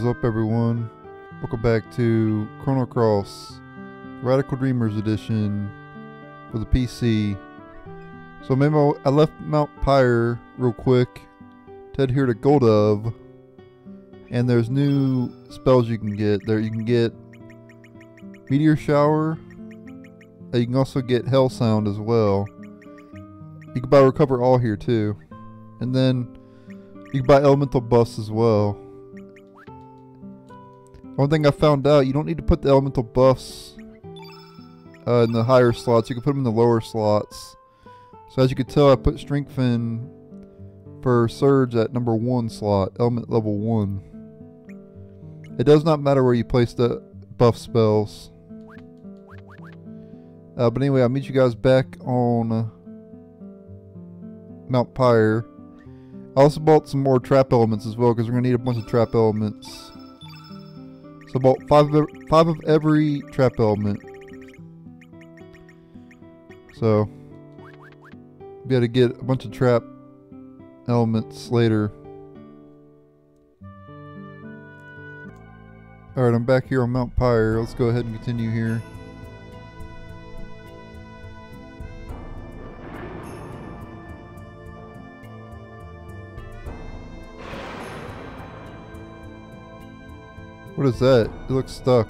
What's up everyone? Welcome back to Chrono Cross Radical Dreamers Edition for the PC. So maybe I'll- left Mount Pyre real quick to here to Guldove and there's new spells you can get there. You can get Meteor Shower. uh, You can also get Hell Sound as well. You can buy Recover All here too. And then you can buy Elemental Buffs as well. One thing I found out, you don't need to put the elemental buffs uh, in the higher slots. You can put them in the lower slots. So as you can tell, I put Strengthen for Serge at number one slot, element level one. It does not matter where you place the buff spells. Uh, but anyway, I'll meet you guys back on uh, Mount Pyre. I also bought some more trap elements as well because we're going to need a bunch of trap elements. So about five of, five of every trap element. So be able to get a bunch of trap elements later. Alright, I'm back here on Mount Pyre. Let's go ahead and continue here. What is that? It looks stuck.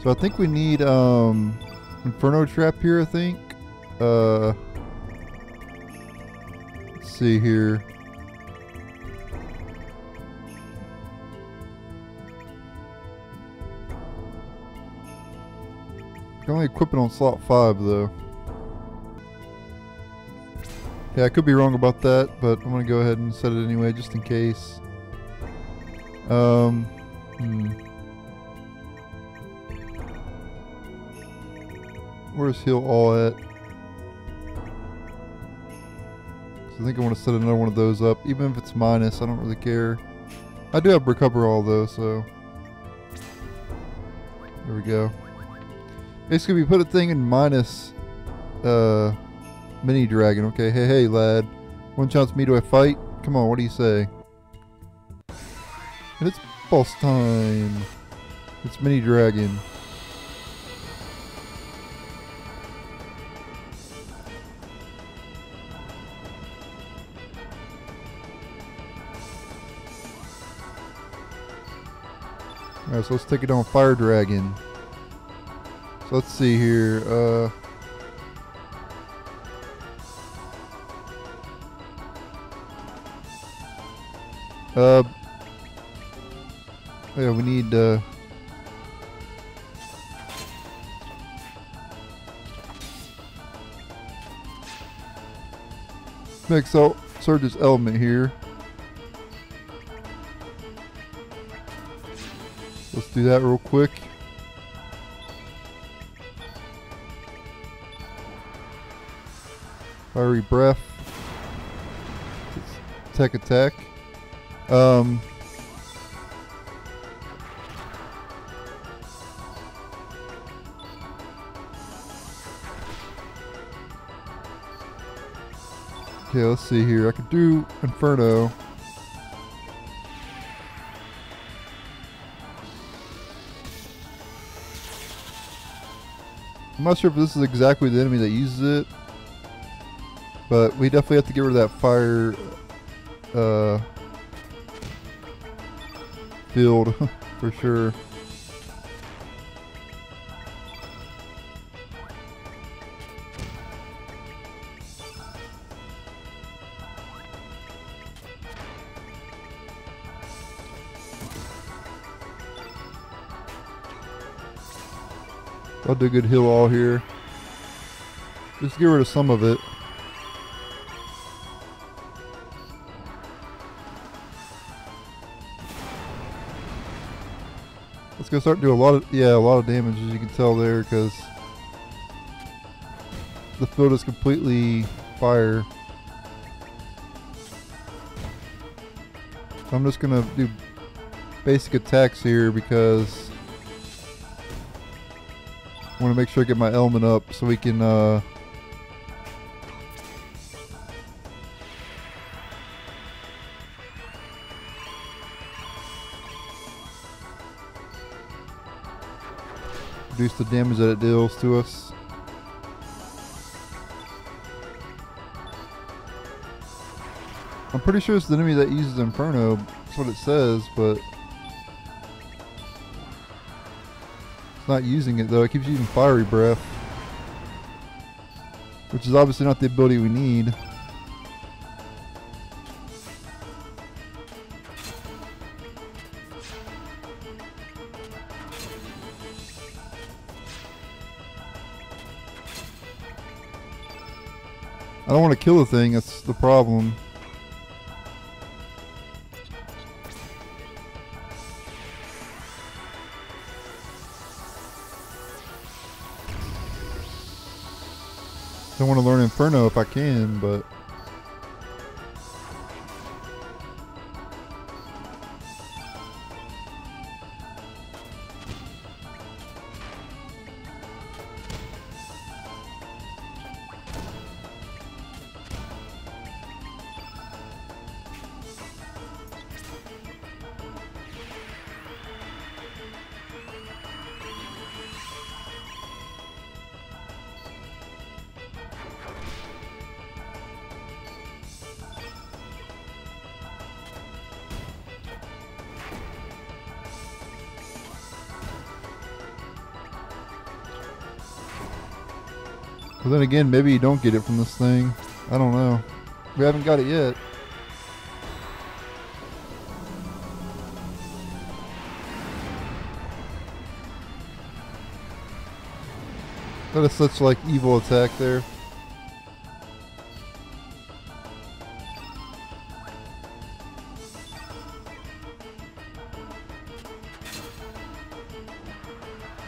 So I think we need um Inferno Trap here, I think. Uh let's see here. Can only equip it on slot five though. Yeah, I could be wrong about that, but I'm gonna go ahead and set it anyway, just in case. Um, hmm. Where's Heal All at? I think I want to set another one of those up, even if it's minus. I don't really care. I do have Recover All though, so there we go. Basically, we put a thing in minus uh, mini dragon. Okay, hey, hey, lad. One chance me to a fight? Come on, what do you say? And it's boss time. It's mini dragon. Alright, so let's take it on Fire Dragon. So let's see here. Uh, uh, yeah, we need. Uh, Next out Serge's element here. Let's do that real quick. Fiery breath. Tech attack. Um. Okay, let's see here. I could do Inferno. I'm not sure if this is exactly the enemy that uses it, but we definitely have to get rid of that fire uh, field for sure. I'll do a good heal all here. Just get rid of some of it. It's gonna start doing a lot of yeah a lot of damage as you can tell there because the field is completely fire. I'm just gonna do basic attacks here because want to make sure I get my element up so we can uh, reduce the damage that it deals to us. I'm pretty sure it's the enemy that uses Inferno. That's what it says, but... not using it though. It keeps using Fiery Breath, which is obviously not the ability we need. I don't want to kill the thing, that's the problem. Inferno if I can, but... But then again, maybe you don't get it from this thing. I don't know. We haven't got it yet. That is such like evil attack there.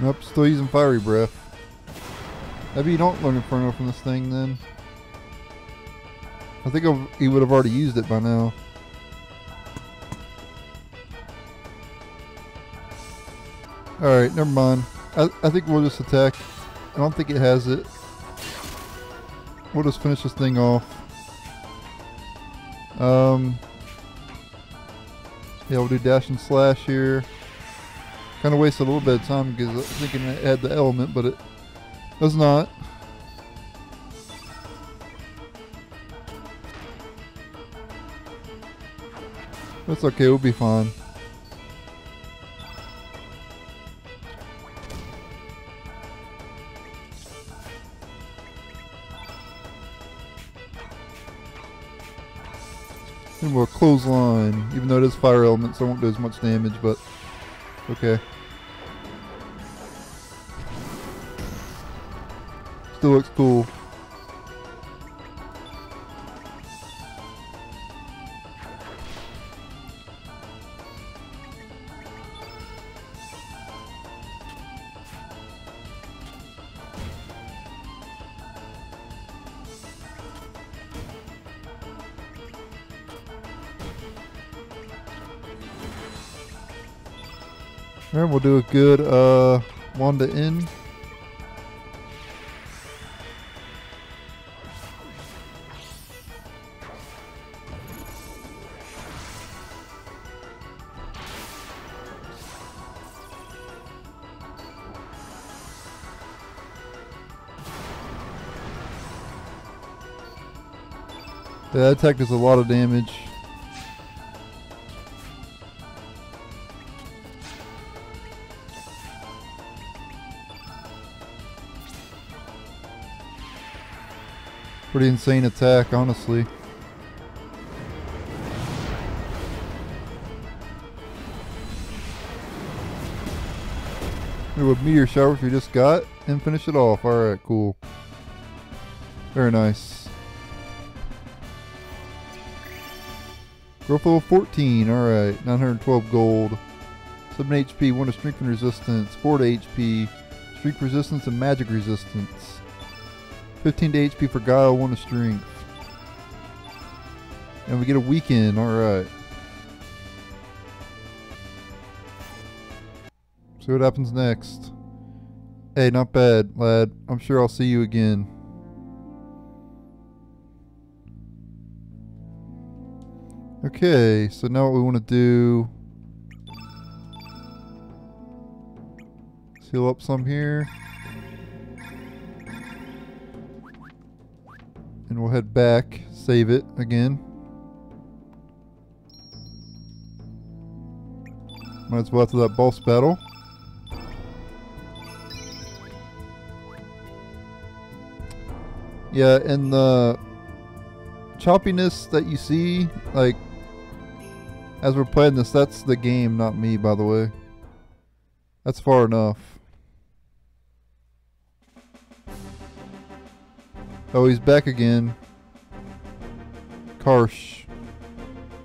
Nope, still using fiery breath. Maybe you don't learn Inferno from this thing then. I think he would have already used it by now. Alright, never mind. I, I think we'll just attack. I don't think it has it. We'll just finish this thing off. Um, yeah, we'll do dash and slash here. Kind of wasted a little bit of time because I was thinking it had the element, but it does not. That's okay, we'll be fine. And we'll clothesline, even though it is fire element, so it won't do as much damage, but okay. Still looks cool. Alright, we'll do a good uh, Wanda in. Yeah, that attack does a lot of damage. Pretty insane attack, honestly. A meteor shower if you just got and finish it off. Alright, cool. Very nice. Growth level 14, alright. 912 gold. 7 HP, 1 to strength and resistance, 4 to HP, strength resistance and magic resistance. 15 to HP for Guile, 1 to Strength. And we get a Weaken, alright. See what happens next. Hey, not bad, lad. I'm sure I'll see you again. Okay, so now what we want to do... Let's heal up some here. And we'll head back, save it again. Might as well after that boss battle. Yeah, and the choppiness that you see, like, as we're playing this, that's the game, not me, by the way. That's far enough. Oh, he's back again. Karsh.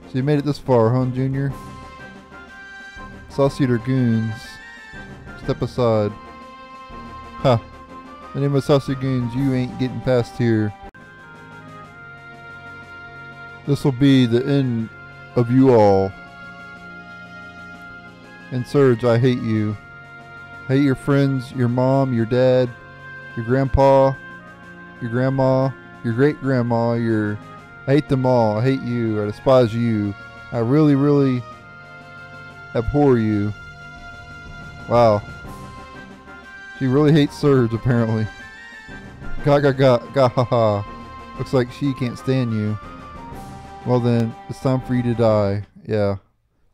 So you made it this far, huh, Junior? Acacia Dragoons. Step aside. Ha. The name of Acacia Dragoons, you ain't getting past here. This will be the end of you all. And Serge, I hate you. I hate your friends, your mom, your dad, your grandpa, your grandma, your great grandma, your I hate them all. I hate you. I despise you. I really, really abhor you. Wow. She really hates Serge, apparently. Ga ga ga ga ha ha. Looks like she can't stand you. Well then, it's time for you to die. Yeah.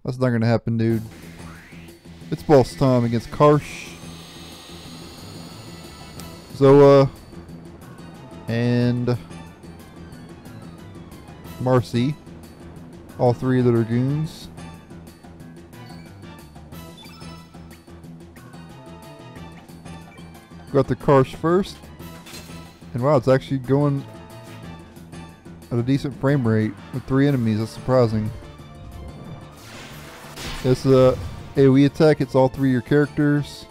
That's not gonna happen, dude. It's boss time against Karsh. Zoah. And... Marcy. All three of the Dragoons. Got the Karsh first. And wow, it's actually going at a decent frame rate with three enemies. That's surprising. It's uh, a AoE attack. It's all three of your characters.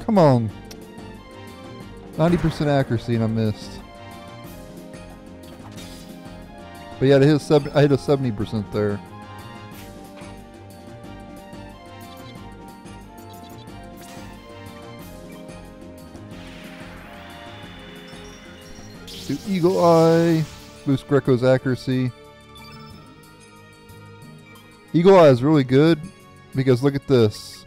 Come on. 90% accuracy and I missed. But yeah, I hit a 70% there. Do Eagle Eye. Boost Greco's accuracy. Eagle Eye is really good because look at this.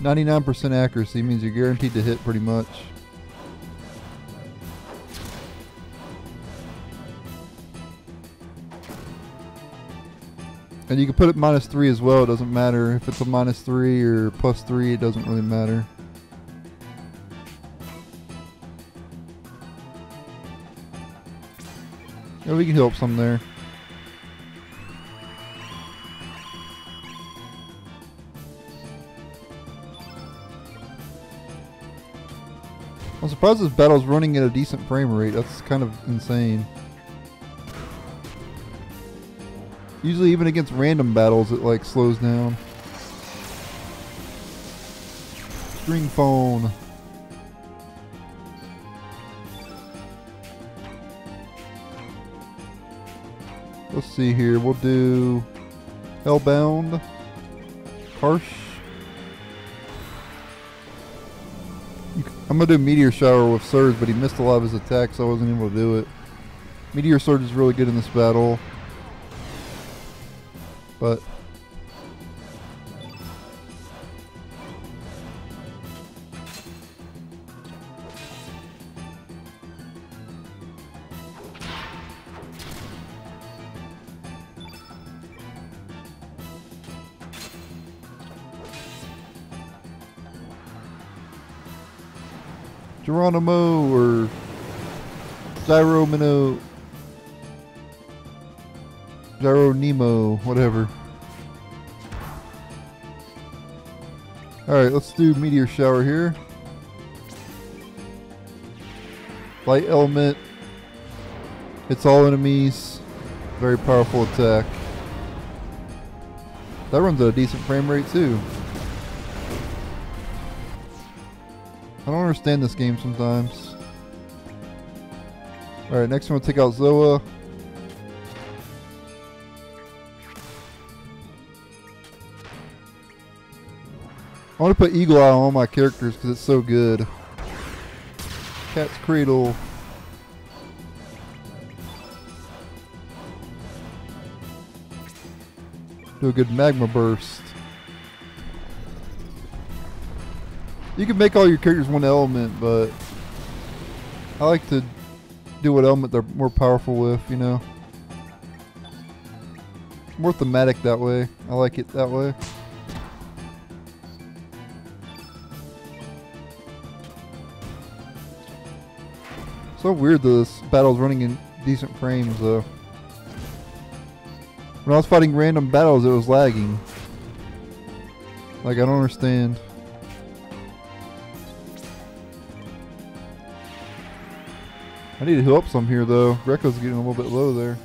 99% accuracy means you're guaranteed to hit pretty much. And you can put it minus 3 as well, it doesn't matter. If it's a minus 3 or plus 3, it doesn't really matter. Yeah, we can help some there. I'm surprised this battle's running at a decent frame rate. That's kind of insane. Usually even against random battles it like slows down. String phone. Let's see here. We'll do Hellbound. Harsh. I'm going to do Meteor Shower with Serge, but he missed a lot of his attacks, so I wasn't able to do it. Meteor Surge is really good in this battle. But Geronimo or Gyro Minnow Gyro Nemo, whatever. Alright, let's do Meteor Shower here. Light Element. It's all enemies. Very powerful attack. That runs at a decent frame rate too. I don't understand this game sometimes. Alright, next one we'll take out Zoah. I want to put Eagle Eye on all my characters because it's so good. Cat's Cradle. Do a good magma burst. You can make all your characters one element, but I like to do what element they're more powerful with, you know. More thematic that way. I like it that way. So weird this battle's running in decent frames though. When I was fighting random battles it was lagging. Like I don't understand. I need to heal up some here though. Greco's getting a little bit low there.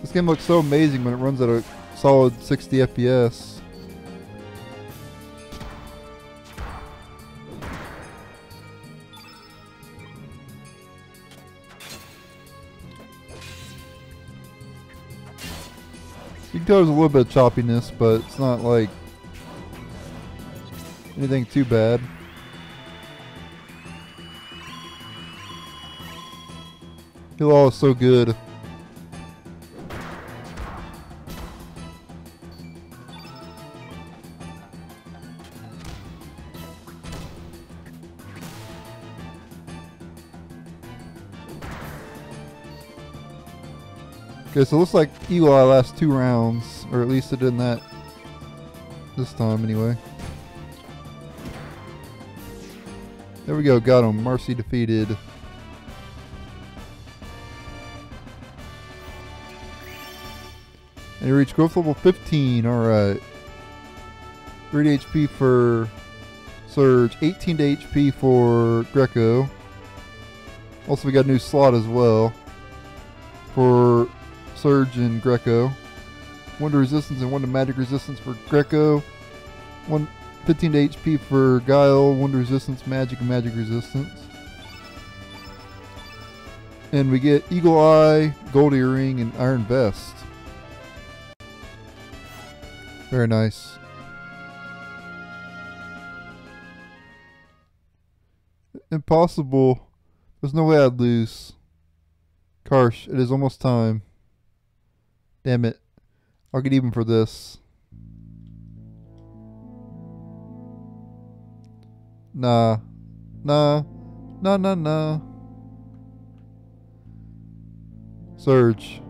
This game looks so amazing when it runs at a solid 60 FPS. You can tell there's a little bit of choppiness, but it's not like anything too bad. Heal is so good. Okay, so it looks like Eli last two rounds, or at least it did that this time anyway. There we go, got him. Marcy defeated. And he reached growth level 15. Alright. 30 HP for Serge. 18 to HP for Greco. Also, we got a new slot as well. For Serge and Greco. 1 to resistance and 1 to magic resistance for Greco. 1 15 to HP for Guile. 1 to resistance, magic, and magic resistance. And we get Eagle Eye, Gold Earring, and Iron Vest. Very nice. Impossible. There's no way I'd lose. Karsh, it is almost time. Damn it. I'll get even for this. Nah. Nah. Nah, nah, nah. Serge.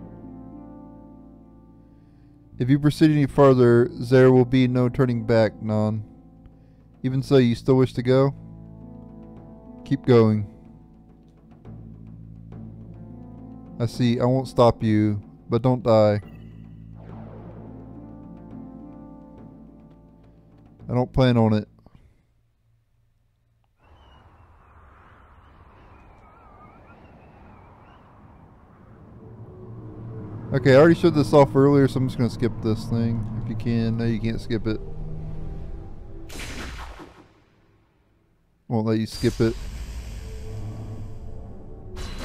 If you proceed any farther, there will be no turning back, Non. Even so, you still wish to go? Keep going. I see, I won't stop you, but don't die. I don't plan on it. Okay, I already showed this off earlier, so I'm just going to skip this thing. If you can. No, you can't skip it. Won't let you skip it.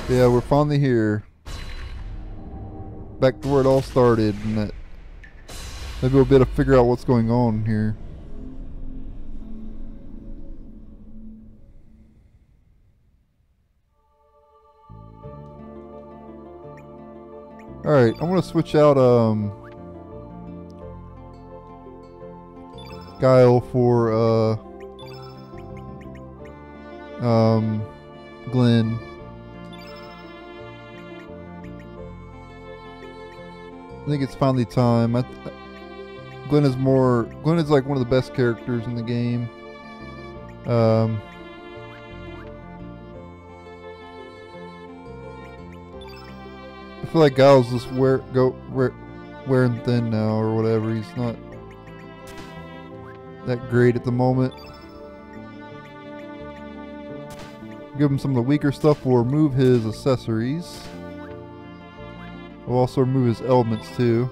Yeah, we're finally here. Back to where it all started. And that maybe we'll be able to figure out what's going on here. Alright, I'm gonna switch out um Guile for uh um Glenn. I think it's finally time. I Glenn is more Glenn is like one of the best characters in the game. Um feel like Guile's just wear go wear, wearing thin now or whatever. He's not that great at the moment. Give him some of the weaker stuff. We'll remove his accessories. We'll also remove his elements too.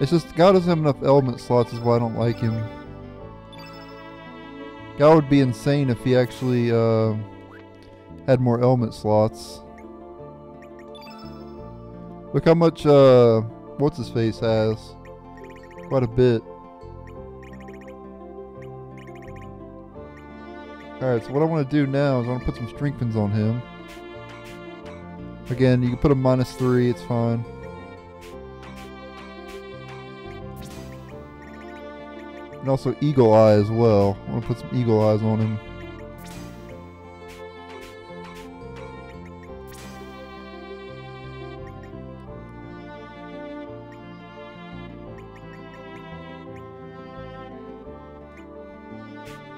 It's just Guile doesn't have enough element slots is why I don't like him. Guile would be insane if he actually uh, had more element slots. Look how much, uh, what's his face has. Quite a bit. Alright, so what I want to do now is I want to put some strength pins on him. Again, you can put a minus three, it's fine. And also Eagle Eye as well. I want to put some Eagle Eyes on him.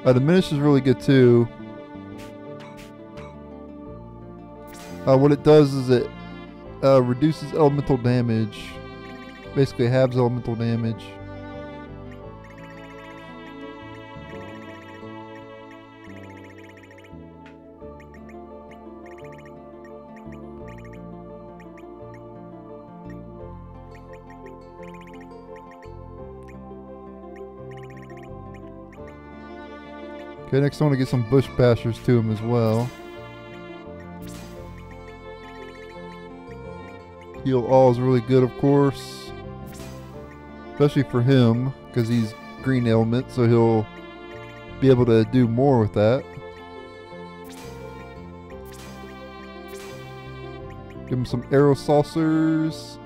Uh, diminish is really good too. Uh, what it does is it uh, reduces elemental damage. Basically halves elemental damage. Okay, next I want to get some bush bashers to him as well. Heal all is really good, of course. Especially for him, because he's green element, so he'll be able to do more with that. Give him some arrow saucers.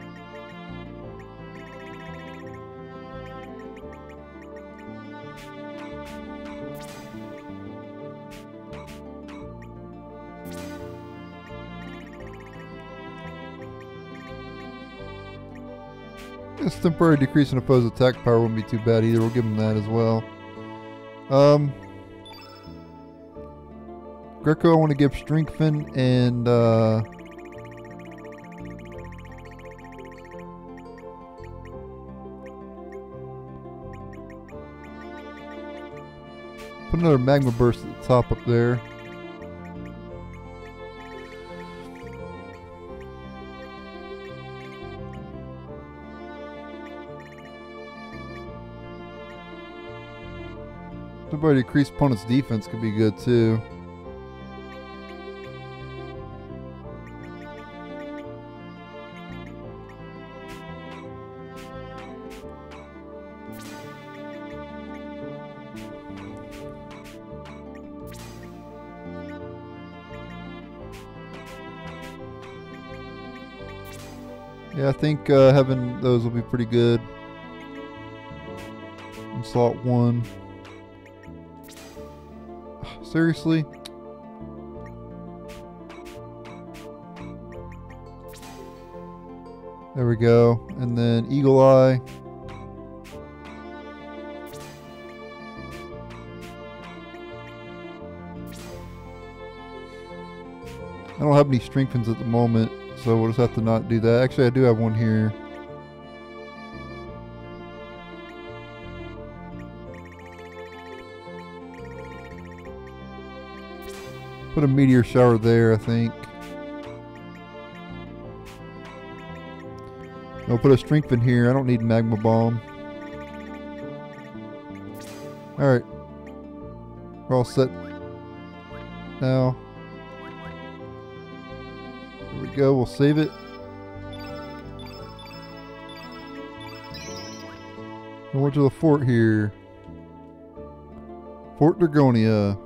This temporary decrease in opposed attack power wouldn't be too bad either. We'll give him that as well. Um, Greco, I want to give Strengthen and uh, put another magma burst at the top up there. Somebody decrease opponent's defense could be good too. Yeah, I think uh, having those will be pretty good. In slot one. Seriously? There we go. And then Eagle Eye. I don't have any strengthens at the moment, so we'll just have to not do that. Actually, I do have one here. Put a meteor shower there, I think. I'll put a strength in here. I don't need magma bomb. Alright. We're all set now. There we go. We'll save it. We're to the fort here. Fort Dragonia.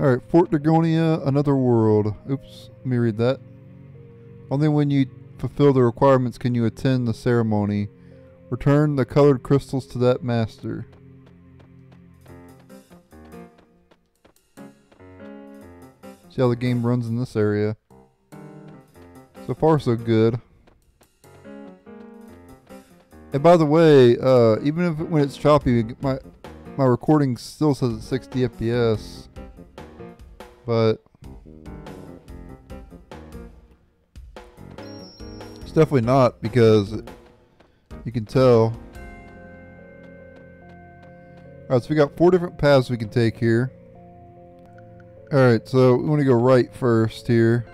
Alright, Fort Dragonia, Another World. Oops, let me read that. Only when you fulfill the requirements can you attend the ceremony. Return the colored crystals to that master. See how the game runs in this area. So far, so good. And by the way, uh, even if when it's choppy, my my recording still says it's 60 FPS but it's definitely not because you can tell. Alright, so we got four different paths we can take here. Alright, so we want to go right first here.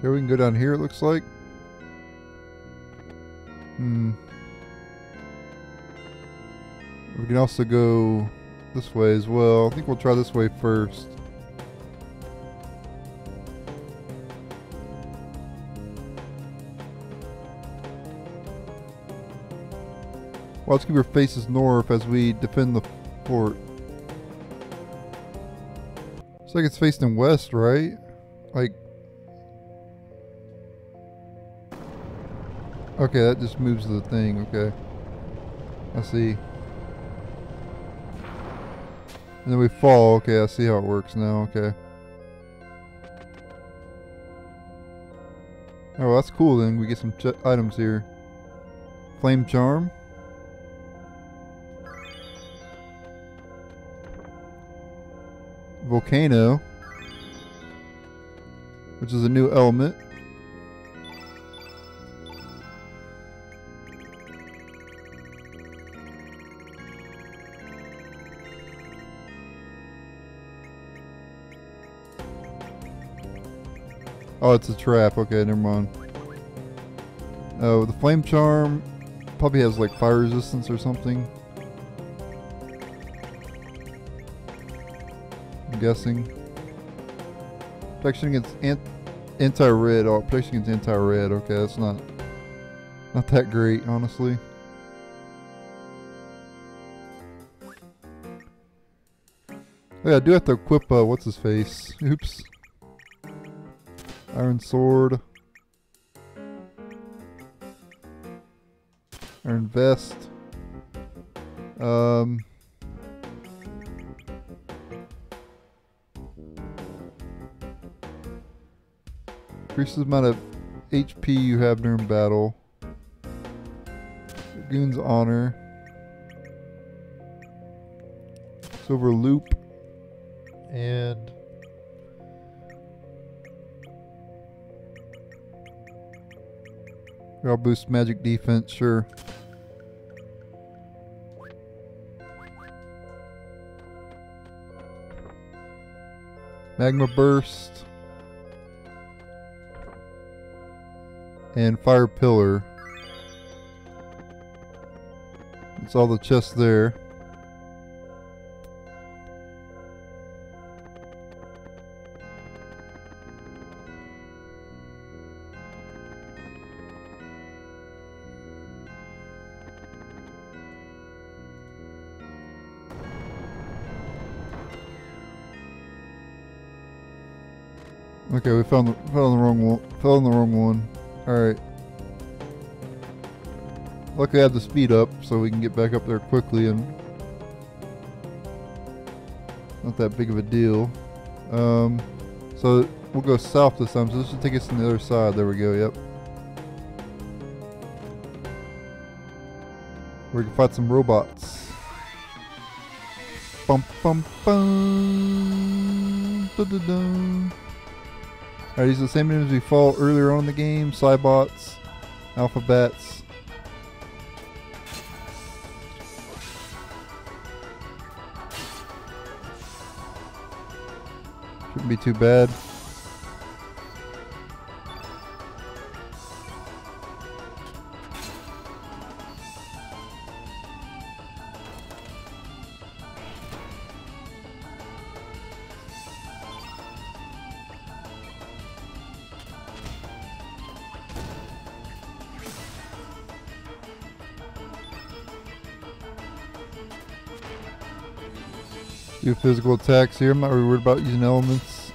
Okay, we can go down here, it looks like. Hmm. We can also go this way as well. I think we'll try this way first. Well, let's keep our faces north as we defend the fort. Looks like it's facing west, right? Okay, that just moves the thing, okay. I see. And then we fall. Okay, I see how it works now. Okay. Oh, that's cool then. We get some items here. Flame Charm. Volcano. Which is a new element. Oh, it's a trap. Okay, never mind. Oh, the flame charm probably has like fire resistance or something. I'm guessing. Protection against anti-red. Oh, protection against anti-red. Okay, that's not not that great, honestly. Oh, yeah, I do have to equip, uh, what's his face? Oops. Iron sword. Iron vest. Um. Increases the amount of HP you have during battle. Dragoon's Honor. Silver Loop. And I'll boost magic defense, sure. Magma Burst. And Fire Pillar. It's all the chests there. Okay, we found the on the wrong one. Found the wrong one. All right. Luckily, I have the speed up, so we can get back up there quickly and not that big of a deal. Um, so we'll go south this time. So this should take us to the other side. There we go. Yep. We can fight some robots. Bum bum bum. Da -da -da. Alright, these are the same names we fought earlier on in the game. Cybots, Alphabets. Shouldn't be too bad. Do physical attacks here. I'm not really worried about using elements.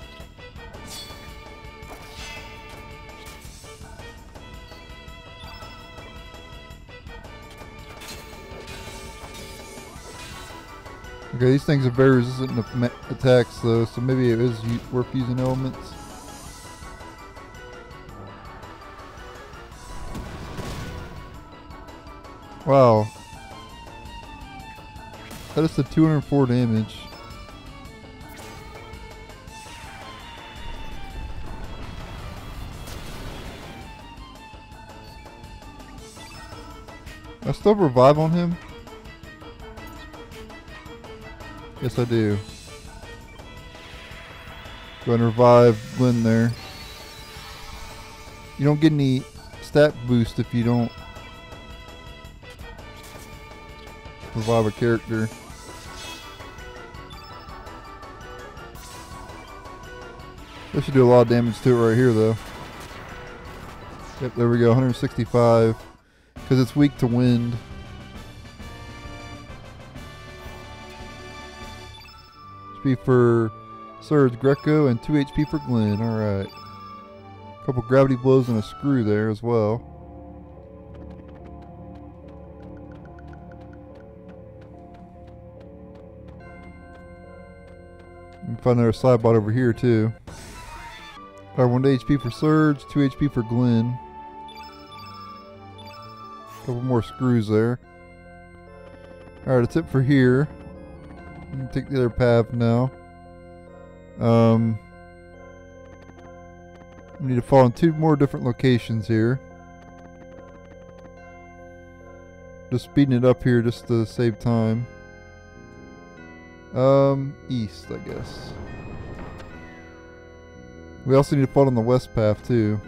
Okay, these things are very resistant to attacks though, so maybe it is worth using elements. Wow. That is the 204 damage. I still revive on him? Yes, I do. Go and revive Glenn there. You don't get any stat boost if you don't revive a character. This should do a lot of damage to it right here, though. Yep, there we go, 165. Because it's weak to wind. HP for Serge Greco and 2 HP for Glenn. Alright. A Couple gravity blows and a screw there as well. And find another side bot over here too. Alright, 1 HP for Serge, 2 HP for Glenn. Couple more screws there. Alright, that's it for here. Take the other path now. Um, we need to fall in two more different locations here. Just speeding it up here just to save time. Um, east, I guess. We also need to fall on the west path too.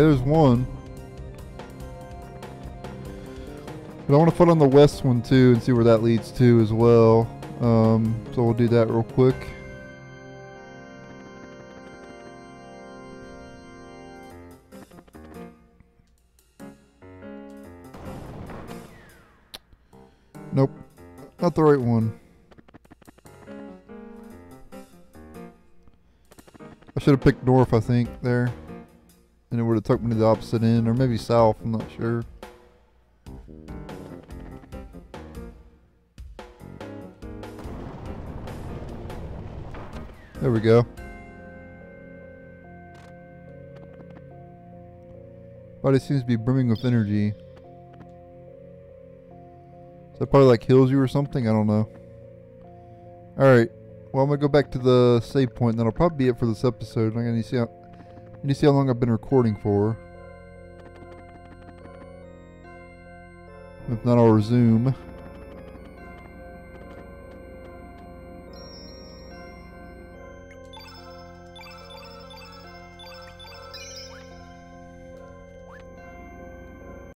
There's one. But I want to put on the west one too and see where that leads to as well. Um, so we'll do that real quick. Nope, not the right one. I should have picked north, I think, there. And it would have took me to the opposite end, or maybe south, I'm not sure. There we go. Body seems to be brimming with energy. So that probably like heals you or something? I don't know. Alright. Well, I'm going to go back to the save point, and that'll probably be it for this episode. I'm going to see how you see how long I've been recording for. If not, I'll resume.